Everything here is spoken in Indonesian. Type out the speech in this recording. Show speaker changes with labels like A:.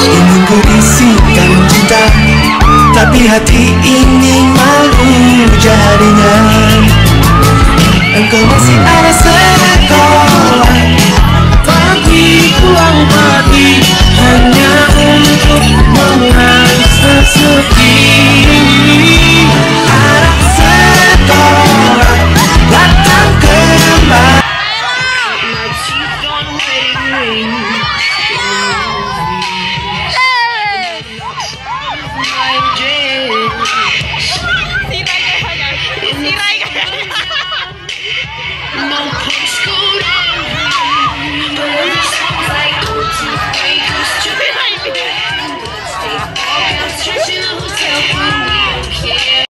A: Ingin ku bisikan cinta Tapi hati ini malu jadinya Engkau masih ada sekolah Tapi pulang pergi Hanya untuk menghapus sesepi Anak sekolah Datang kembali.